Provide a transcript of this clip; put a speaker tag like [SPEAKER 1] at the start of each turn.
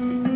[SPEAKER 1] Mm.